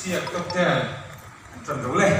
siap kerja tentu boleh